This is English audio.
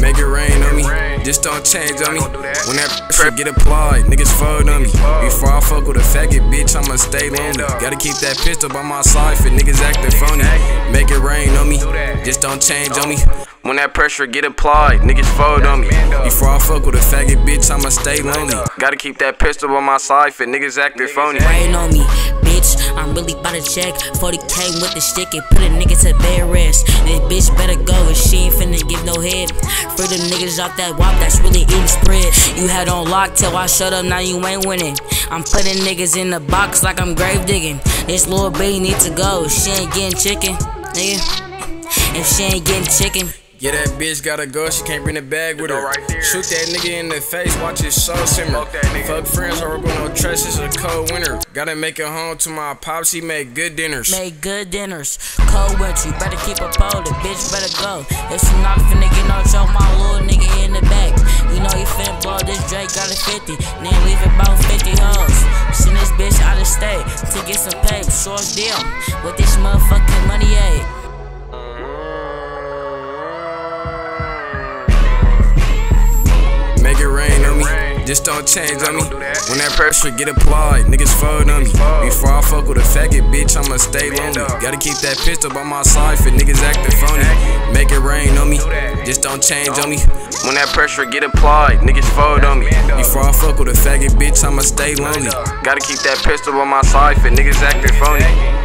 Make it rain on me, just don't change on me. When that pressure get applied, niggas fold on me. Before I fuck with a faggot bitch, I'ma stay lonely. Gotta keep that pistol by my side for niggas acting phony. Make it rain on me, just don't change on me. When that pressure get applied, niggas fold on me. Before I fuck with a faggot bitch, I'ma stay lonely. Gotta keep that pistol by my side for niggas acting phony. Rain on me, bitch. I'm really about to check. 40k with the stick and put a nigga to bed rest. This bitch better go if she ain't finna give no head. Free the niggas off that wop that's really eating spread. You had on lock till I shut up, now you ain't winning. I'm putting niggas in the box like I'm grave digging. This little bitch need to go. She ain't getting chicken, nigga. If she ain't getting chicken. Yeah, that bitch gotta go, she can't bring the bag with her. Shoot that nigga in the face, watch his soul simmer. Fuck friends, I work with no trust, it's a cold winter. Gotta make it home to my pops, he make good dinners. Make good dinners. Cold winter, you better keep a pole, the bitch better go. If she not finna get no choke, my little nigga in the back. You know you finna blow this Draco got a 50, then leave it about 50 hoes. Send this bitch out of state to get some pay, short deal. With this Make it rain on me, just don't change on me. When that pressure get applied, niggas fold on me. Before I fuck with a faggot bitch, I'ma stay lonely. Gotta keep that pistol by my side for niggas acting phony. Make it rain on me, just don't change on me. When that pressure get applied, niggas fold on me. Before I fuck with a faggot bitch, I'ma stay lonely. Gotta keep that pistol by my side for niggas acting phony.